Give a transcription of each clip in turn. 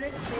started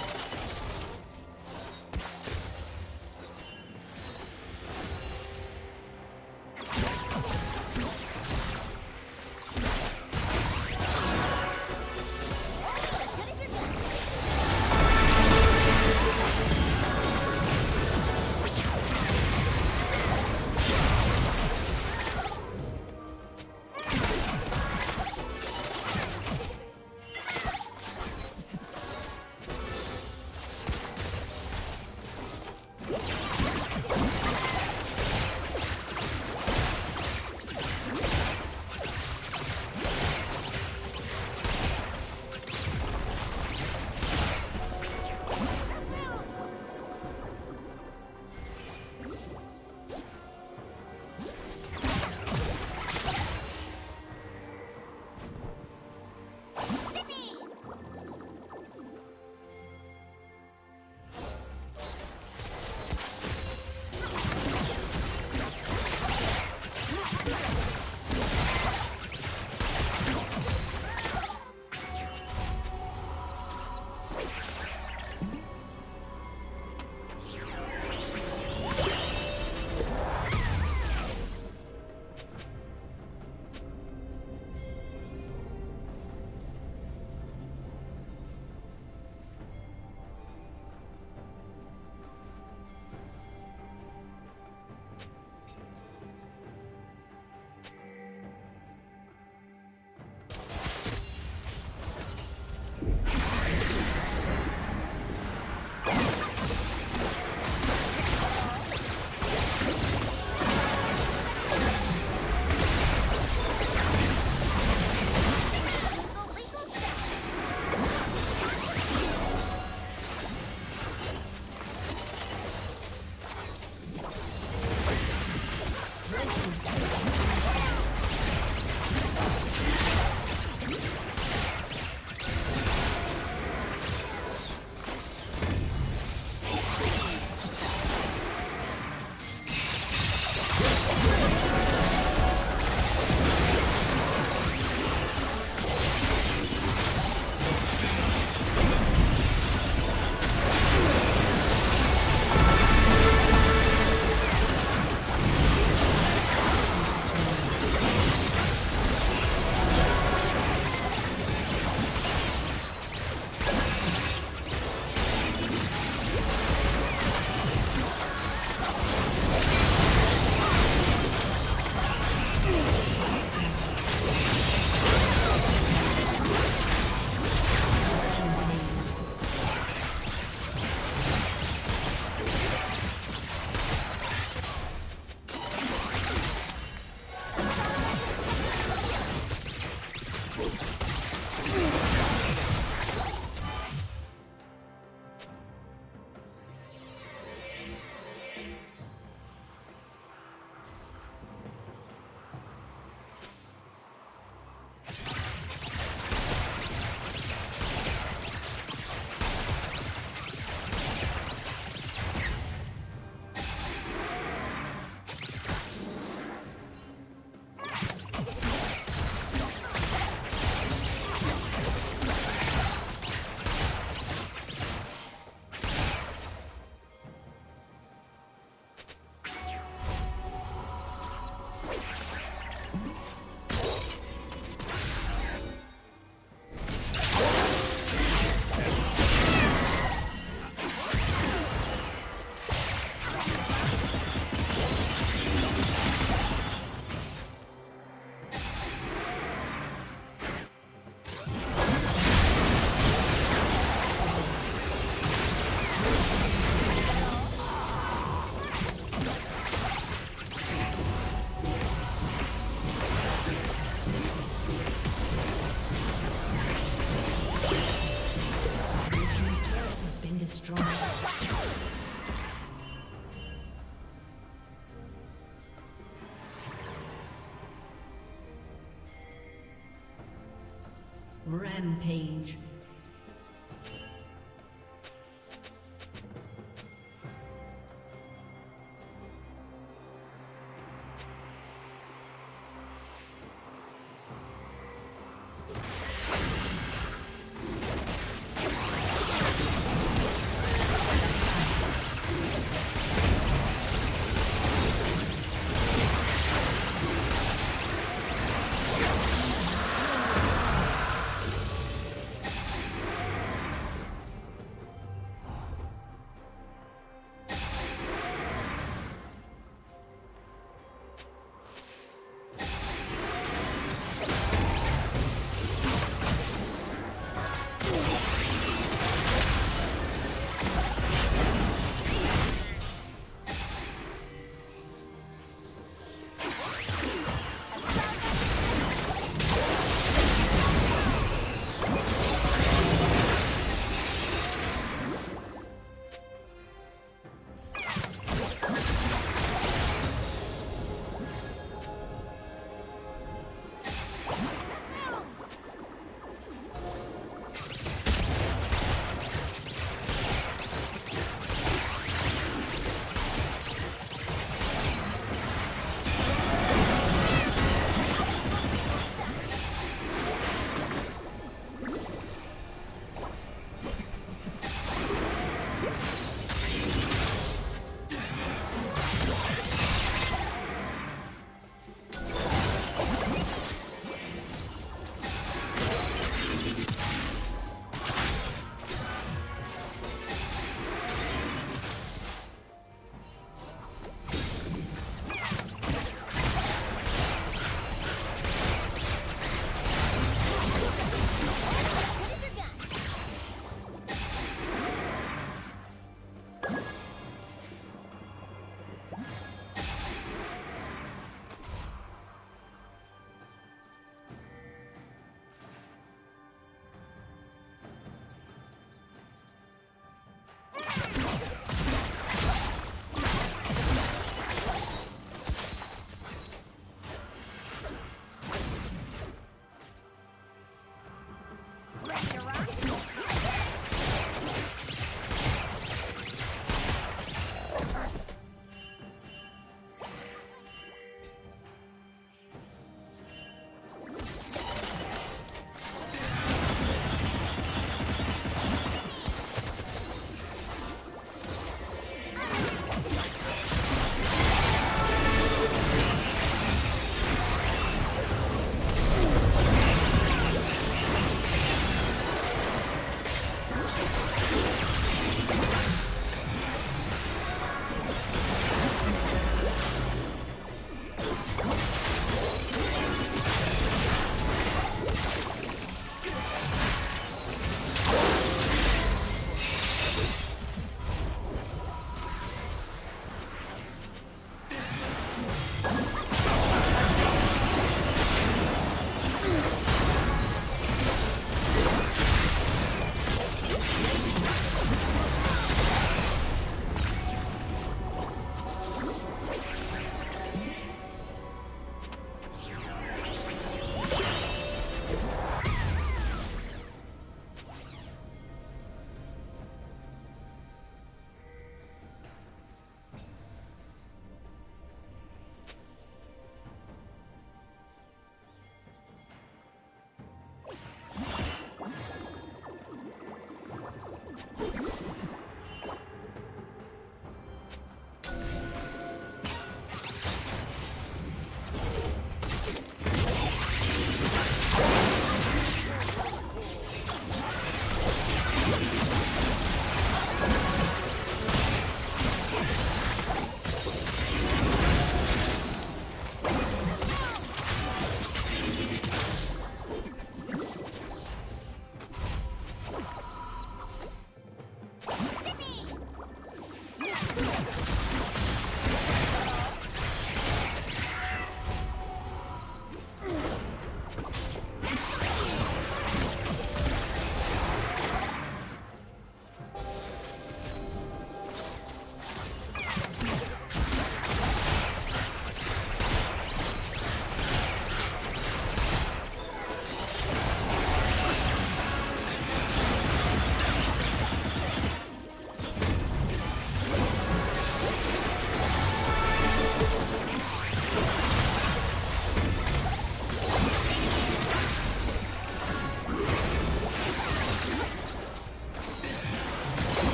Rampage.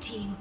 Team